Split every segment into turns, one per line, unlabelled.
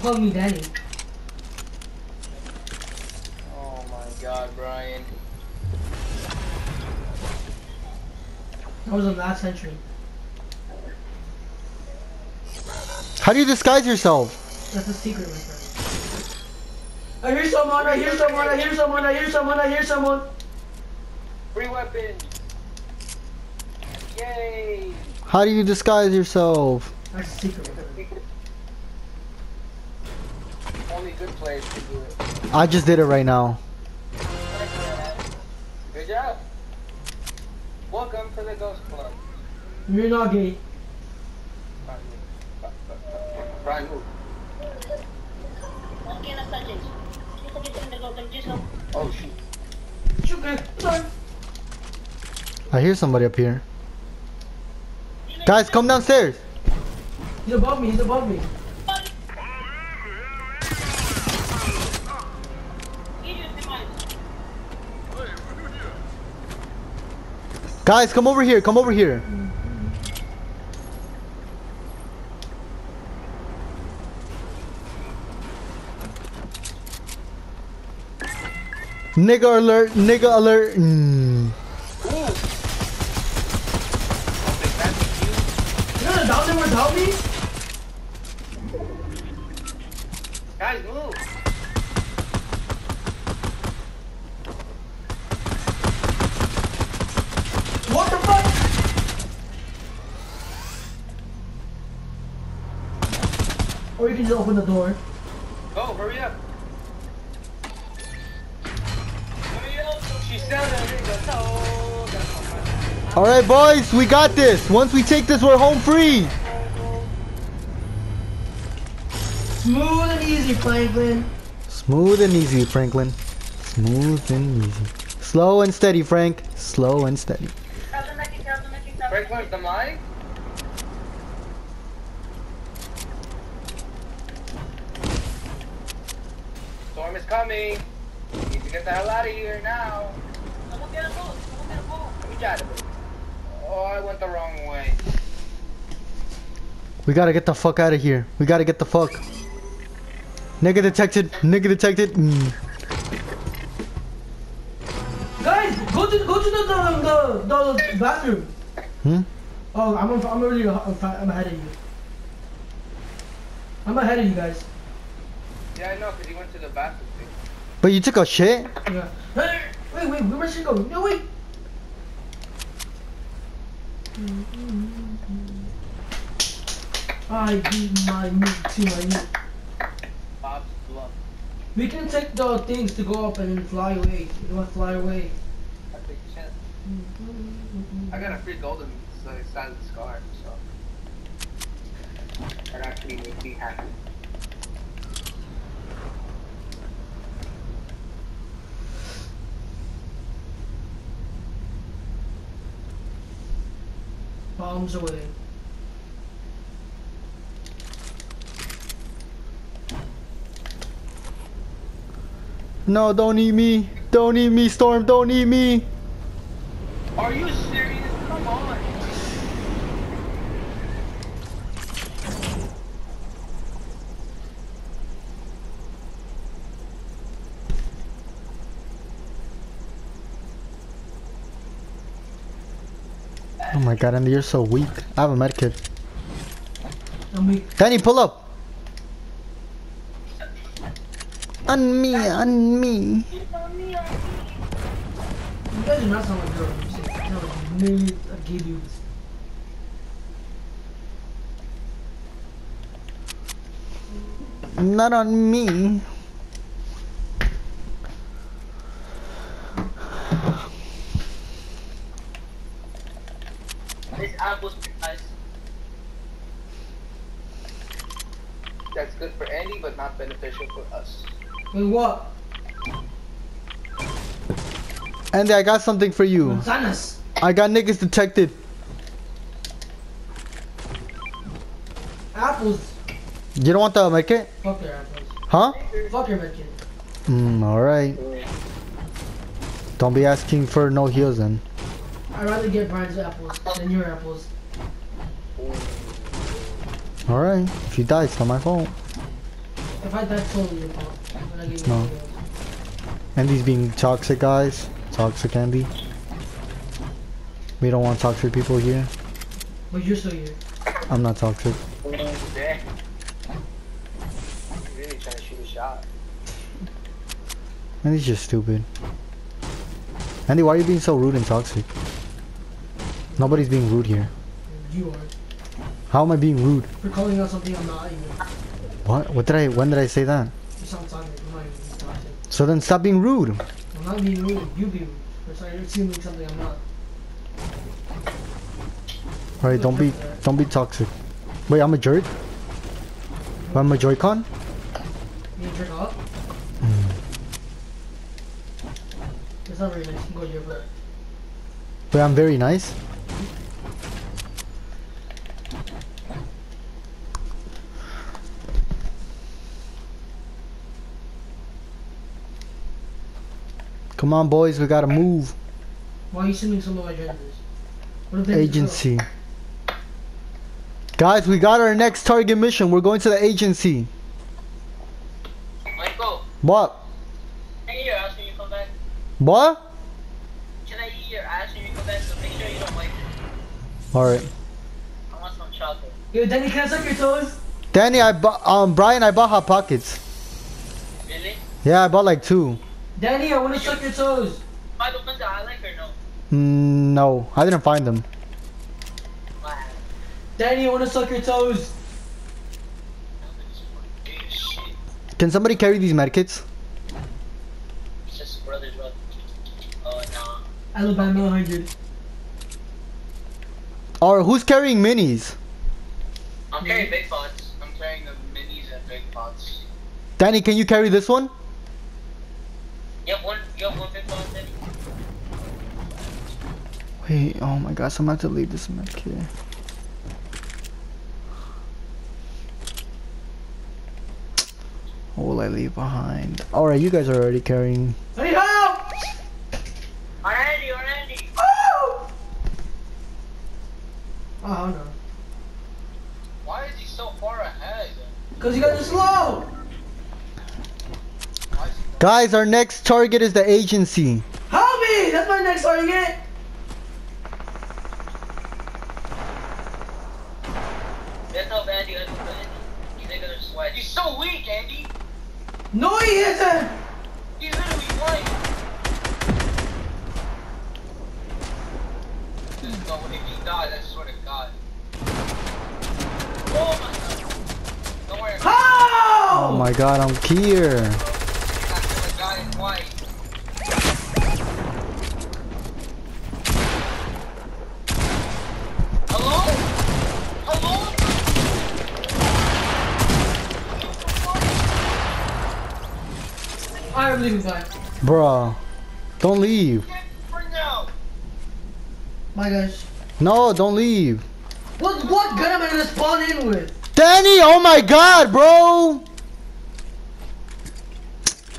call me Danny.
Oh my god, Brian.
That was the last century.
How do you disguise yourself?
That's a secret, my friend. I hear someone, I hear someone, I hear someone, I hear someone, I hear someone.
Free weapon! Yay!
How do you disguise yourself?
That's a secret, my friend.
Only good players can do it.
I just did it right now.
Good job. Welcome to the Ghost Club.
You're not gay.
Brian, move.
Okay na sa James. Kita kita yung nagawa ng
Oh shoot.
Shoot, man.
I hear somebody up here. Guys, come downstairs.
He's above me, he's above me.
Guys, come over here. Come over here. Nigga alert. Nigga alert. Mm.
You're gonna down there without me?
Guys, move.
What the fuck? Or you can just open the door.
Go, hurry up. Hurry up. She's down there. Oh, that's
All right, boys, we got this. Once we take this, we're home free.
Smooth and easy, Franklin.
Smooth and easy, Franklin. Smooth and easy. Slow and steady, Frank. Slow and steady.
Franklin's the mic? Storm is coming. Need to get the hell out of here now. Let me try to move. Oh, I went the wrong way.
We gotta get the fuck out of here. We gotta get the fuck. Nigga detected. Nigga detected. Mm.
Guys, go to go to the the, the, the bathroom.
Hmm?
Oh, I'm I'm already I'm, I'm ahead of you. I'm ahead of you guys.
Yeah, I know, because he went to the bathroom.
But you took a shit?
Yeah. Hey, wait, wait, where should go? No, wait. Mm-hmm. I give my meat to my meat.
Bob's Bluff.
We can take the things to go up and fly away. You want to fly away?
I take a chance. I got a free golden so size of the scar, so that actually makes me happy.
Bombs away.
No, don't eat me. Don't eat me, Storm. Don't eat me.
Are you serious? Come on.
Oh my god, Andy, you're so weak. I have a medkit.
We
Danny, pull up. On me, on me.
You guys do not sound like girls. You sound like millions of gay dudes.
Not on me.
This apple's nice. That's good for Andy, but for us.
Wait, what?
Andy, I got something for you.
Manzanas.
I got niggas detected.
Apples.
You don't want the medkit?
Fuck your apples.
Huh?
Fuck your medkit.
Mm, alright. Don't be asking for no heals then.
I'd rather get Brian's apples than your apples.
Alright. If you die, it's not my fault.
If I died slowly, you pop. When I give
No. Andy's being toxic, guys. Toxic Andy. We don't want toxic people here.
But you're still here.
I'm not toxic.
Damn. Really trying to shoot a shot.
Andy's just stupid. Andy, why are you being so rude and toxic? Nobody's being rude here.
You are.
How am I being rude?
For calling out something I'm not even.
What? What did I? When did I say that?
You sound toxic. I'm not even being toxic.
So then stop being rude.
I'm not being rude. You be rude. For starting assuming something I'm not.
All right, don't be, don't be toxic. Wait, I'm a jerk. I'm a Joy-Con.
You jerk off?
Mm.
It's not very nice. You can go your butt.
Wait, I'm very nice. Come on, boys, we gotta move.
Why are you assuming some of my agendas? What if
Agency. Guys, we got our next target mission. We're going to the agency.
Michael,
What?
can I eat your ass when you come back?
What?
Can I eat your ass when you come back? So make sure you don't wipe it.
Alright.
I want some chocolate.
Yo, Danny, can I suck your toes?
Danny, I bought, um, Brian, I bought Hot Pockets.
Really?
Yeah, I bought like two.
Danny, I want to suck your toes.
Are the ones that I like or no?
Mm, no, I didn't find them.
Wow.
Danny, I want to suck your toes.
Can somebody carry these medkits?
It's just brothers, bro. Oh, no.
Alabama 100.
Or who's carrying minis?
I'm carrying big pots. I'm carrying the minis and big pots.
Danny, can you carry this one? Wait, oh my gosh, I'm about to leave this medkit. What will I leave behind? Alright, you guys are already carrying
need help!
Already, already.
Oh! Oh, no.
Why is he so far ahead?
Because you guys are slow!
Why is he
Guys, our next target is the agency.
Help me! That's my next target!
That's how bad Andy, let's help Andy. These niggas are sweat.
He's so weak, Andy.
No, he isn't!
He's literally blind. There's no way he died, I swear to God. Oh my god. Don't worry,
How?
Oh my god, I'm here.
I'm not the guy in white. Hello? Hello?
I am leaving.
Bruh. Don't leave.
Get right now.
My gosh.
No, don't leave.
What what gun am I gonna spawn in with?
Danny, oh my god, bro.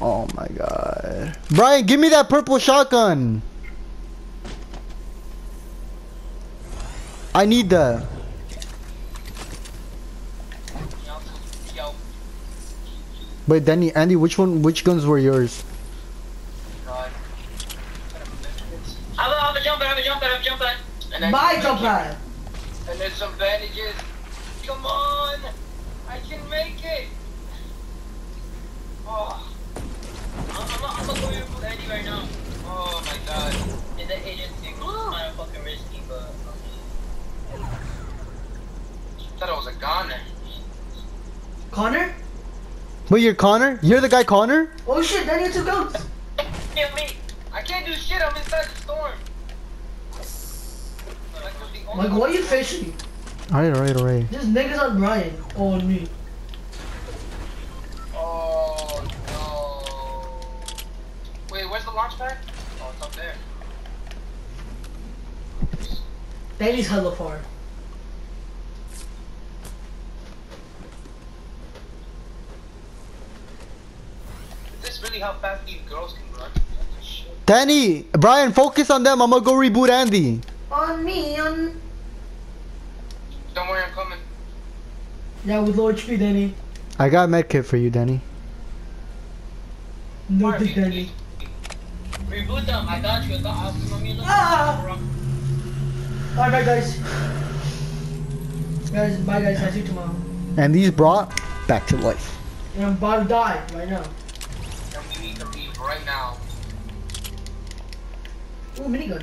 Oh my god. Brian, give me that purple shotgun. I need that.
Yo,
Wait, Danny, Andy, which one, which guns were yours?
God.
I'm a, I'm a jumper, I'm a jumper, I'm a jumper.
And
My jump pad.
And there's some bandages. Come on! I can make it! Oh,
I'm, I'm, I'm gonna with Andy right now.
oh my god.
In the agency, kind of fucking risky, but.
thought it was a goner.
Connor?
Wait, you're Connor? You're the guy Connor?
Oh shit, Danny had two guns.
Get me!
I can't do shit, I'm inside the storm. Like, we're the only
Like, why are you
ones-
fishing?
Alright, alright, alright.
This nigga's on Brian. Oh, on me.
Oh no. Wait, where's the launch pad? Oh, it's up there.
Danny's hella far.
Is how fast these girls can run?
Danny, Brian, focus on them. I'm gonna go reboot Andy.
On me, on.
Don't worry, I'm coming.
Yeah, with low HP, Danny.
I got medkit for you, Danny.
No
Mark,
big
you- Reboot them. I got you. I got. I'll let me look.
Ah! Alright, bye guys. Guys, bye guys. I'll see you tomorrow.
And these brought back to life.
And I'm about to die right now.
And we need to leave right now.
Ooh, minigun.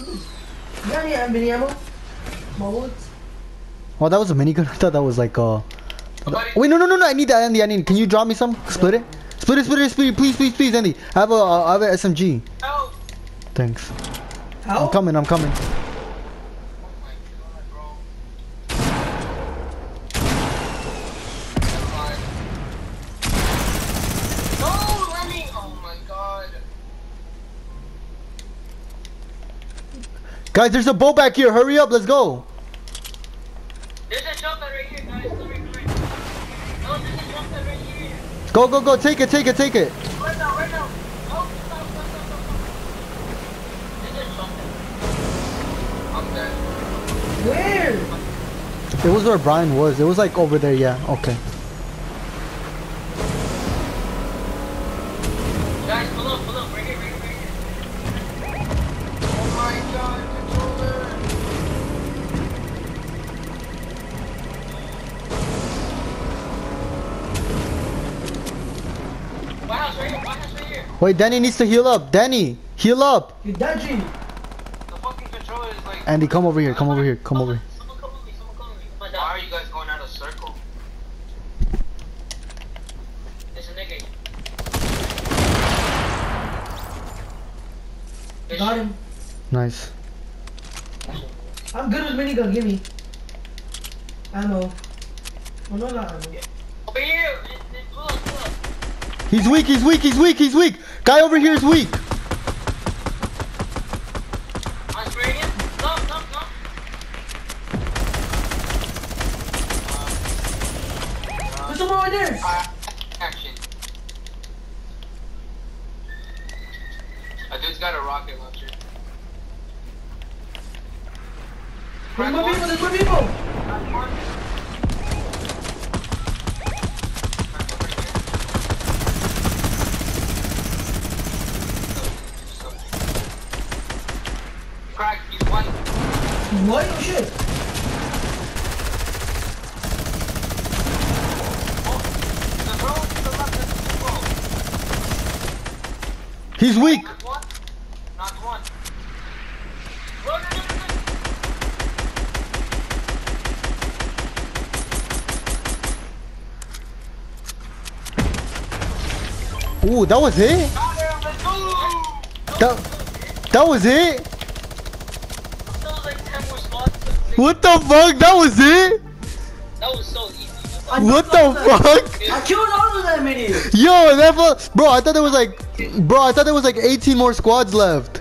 Ooh. You got any mini ammo? Small bullets?
Oh, that was a minigun. I thought that was like uh.
Somebody-
Wait, no, no, no, no! I need that, Andy. I need. Can you drop me some? Split it. Split it, split it, split it, please, please, please, Andy. I have a, uh, I have an SMG.
Oh.
Thanks.
How?
I'm coming. I'm coming.
Oh my god, bro. Never mind. No, Lenny! Oh my god.
Guys, there's a boat back here. Hurry up. Let's go.
There's a jump pad right here, guys. Come right, come right. No, there's a jump right here.
Go, go, go. Take it, take it, take it.
Right now, right now. Oh, stop, stop, stop, stop, stop. There's a jump pad.
I'm dead.
Where?
It was where Brian was. It was like over there. Yeah. Okay.
Guys, pull up, pull up. Right here, right here, right here.
Oh my god,
Wait, Danny needs to heal up. Danny, heal up.
You dodgy.
The fucking controller is like.
Andy, come over here. Come over here. Come over. here.
Someone come with me, someone come with me.
Why are you guys going out of circle?
There's a nigga.
Got him.
Nice.
I'm good with minigun. Give me. Ammo. Oh, no, not ammo.
Over here. it- it- Pull up, pull up.
He's weak. He's weak. He's weak. He's weak. Guy over here is weak.
There's someone right there.
Uh, action. A dude's got a rocket launcher.
There's more people. There's more people.
Crack, he's one.
What? Oh, shit.
He's weak. Ooh, that was it. That that was it.
That was like 10 more spots.
What the fuck? That was it.
That was so easy.
I
What the
all of
fuck?
I killed all of them, idiot.
Yo, that fu- bro. I thought there was like, bro. I thought there was like 18 more squads left.